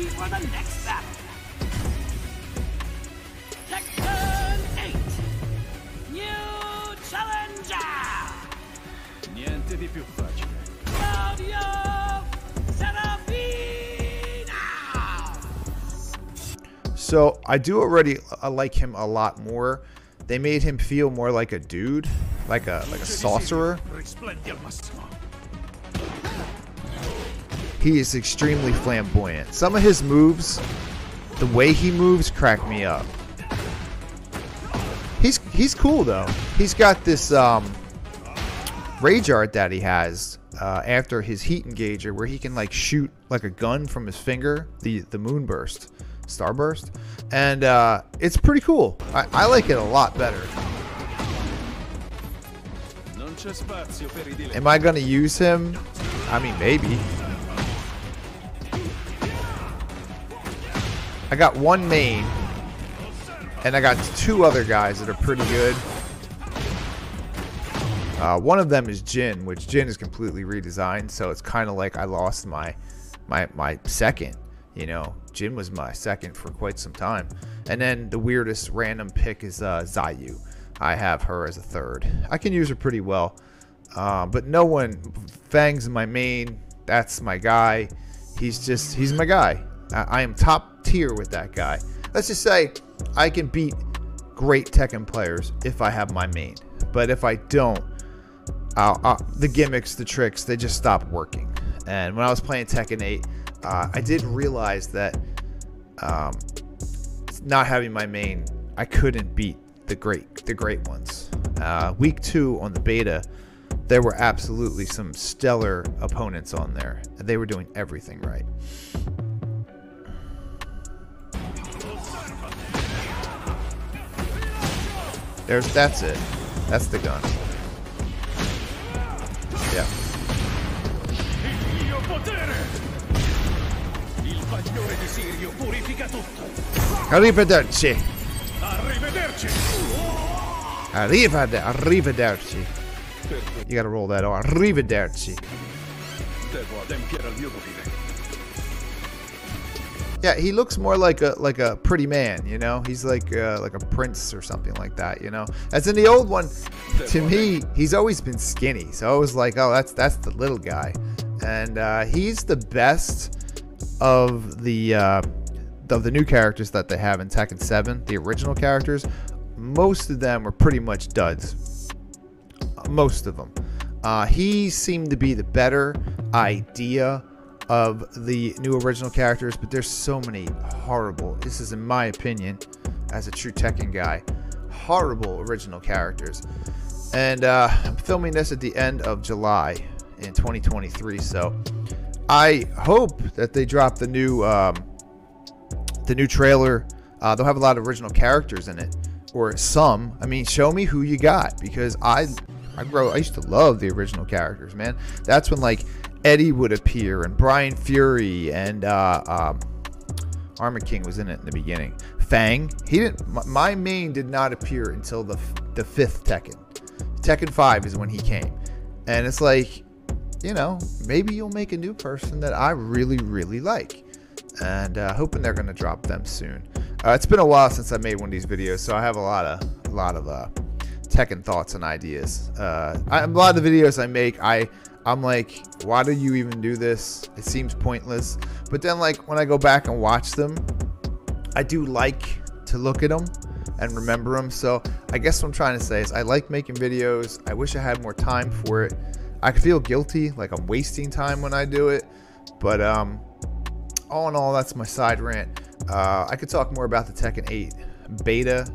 ready for the next battle. Tekken 8. New challenger. Niente di più facile. Claudio Serafino. So I do already uh, like him a lot more. They made him feel more like a dude, like a like a sorcerer. Risplendi al massimo. He is extremely flamboyant. Some of his moves, the way he moves, crack me up. He's he's cool though. He's got this um, rage art that he has uh, after his heat engager, where he can like shoot like a gun from his finger, the the moonburst, starburst, and uh, it's pretty cool. I, I like it a lot better. Non c'è spazio per i diletti. Am I gonna use him? I mean, maybe. I got one main, and I got two other guys that are pretty good. Uh, one of them is Jin, which Jin is completely redesigned, so it's kind of like I lost my my my second. You know, Jin was my second for quite some time, and then the weirdest random pick is uh, Xiaoyu. I have her as a third. I can use her pretty well, uh, but no one. Feng's my main. That's my guy. He's just he's my guy. I, I am top tier with that guy. Let's just say I can beat great Tekken players if I have my main, but if I don't, uh, uh, the gimmicks, the tricks, they just stop working. And when I was playing Tekken 8, uh, I did realize that um, not having my main, I couldn't beat the great, the great ones. Uh, week two on the beta, there were absolutely some stellar opponents on there. They were doing everything right. There's that's it. That's the gun. Yeah. Arrivederci. Arrivederci! Arrivederci. Arrivederci. You gotta roll that on. Arrivederci. Devo adempiere al mio dovere. Yeah, he looks more like a like a pretty man, you know. He's like uh, like a prince or something like that, you know. As in the old one, to me, he's always been skinny, so I was like, oh, that's that's the little guy, and uh, he's the best of the uh, of the new characters that they have in Tekken 7, the original characters. Most of them were pretty much duds. Most of them. Uh, he seemed to be the better idea of the new original characters, but there's so many horrible. This is in my opinion, as a true Tekken guy, horrible original characters. And uh, I'm filming this at the end of July in 2023, so I hope that they drop the new um, the new trailer. Uh, they'll have a lot of original characters in it, or some. I mean, show me who you got because I I grow. I used to love the original characters, man. That's when like Eddie would appear and Brian Fury and uh, um, Armor King was in it in the beginning. Feng, he didn't. my- main did not appear until the the fifth Tekken. Tekken Five is when he came, and it's like, you know, maybe you'll make a new person that I really really like, and uh, hoping they're gonna drop them soon. Uh, it's been a while since I made one of these videos, so I have a lot of a lot of uh, Tekken thoughts and ideas. Uh, I, a lot of the videos I make, I I'm like, why do you even do this? It seems pointless. But then like when I go back and watch them, I do like to look at them and remember them. So I guess what I'm trying to say is I like making videos. I wish I had more time for it. I feel guilty, like I'm wasting time when I do it. But um, all in all, that's my side rant. Uh, I could talk more about the Tekken 8 beta.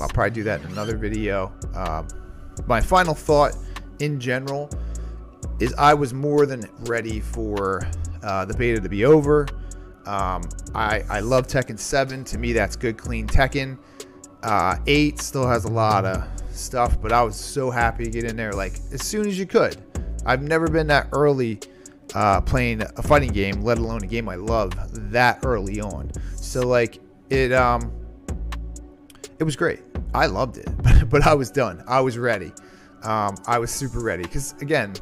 I'll probably do that in another video. Um, my final thought in general is I was more than ready for uh, the beta to be over. Um, I, I love Tekken 7. To me, that's good, clean Tekken. Uh, 8 still has a lot of stuff, but I was so happy to get in there like as soon as you could. I've never been that early uh, playing a fighting game, let alone a game I love that early on. So like it um it was great. I loved it, but I was done. I was ready. Um, I was super ready because again,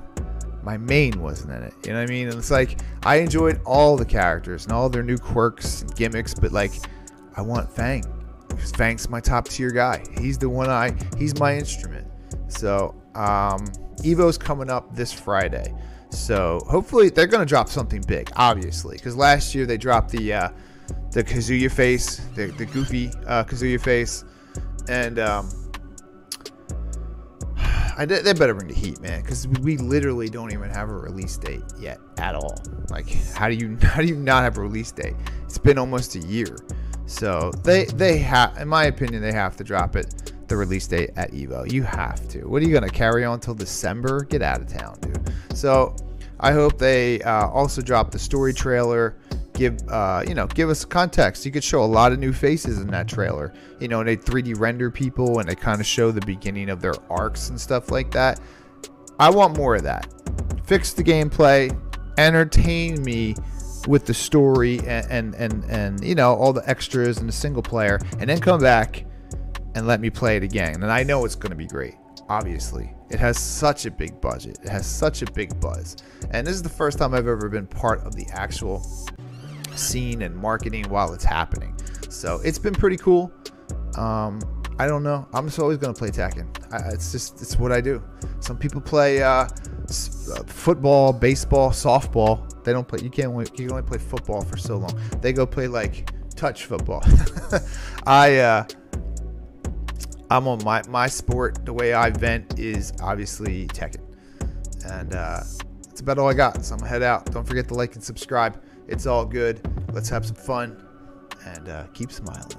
my main wasn't in it. You know what I mean? And it's like I enjoyed all the characters and all their new quirks and gimmicks, but like I want Feng. Because Feng's my top tier guy. He's the one I he's my instrument. So um Evo's coming up this Friday. So hopefully they're gonna drop something big, obviously. Because last year they dropped the uh the Kazuya face, the, the goofy uh, Kazuya face, and um, I they better bring the heat, man, because we literally don't even have a release date yet at all. Like, how do you how do you not have a release date? It's been almost a year, so they they have, in my opinion, they have to drop it the release date at Evo. You have to. What are you gonna carry on till December? Get out of town, dude. So I hope they uh, also drop the story trailer give uh, you know give us context. You could show a lot of new faces in that trailer. You know, and they 3D render people and they kind of show the beginning of their arcs and stuff like that. I want more of that. Fix the gameplay, entertain me with the story and and and, and you know all the extras and the single player, and then come back and let me play it again. And I know it's going to be great. Obviously, it has such a big budget. It has such a big buzz. And this is the first time I've ever been part of the actual scene and marketing while it's happening. So it's been pretty cool. Um, I don't know. I'm just always gonna play Tekken. I, it's just it's what I do. Some people play uh, uh, football, baseball, softball. They don't play. You can't. You can only play football for so long. They go play like touch football. I uh, I'm on my my sport. The way I vent is obviously Tekken, and uh, that's about all I got. So I'm gonna head out. Don't forget to like and subscribe. It's all good. Let's have some fun and uh, keep smiling.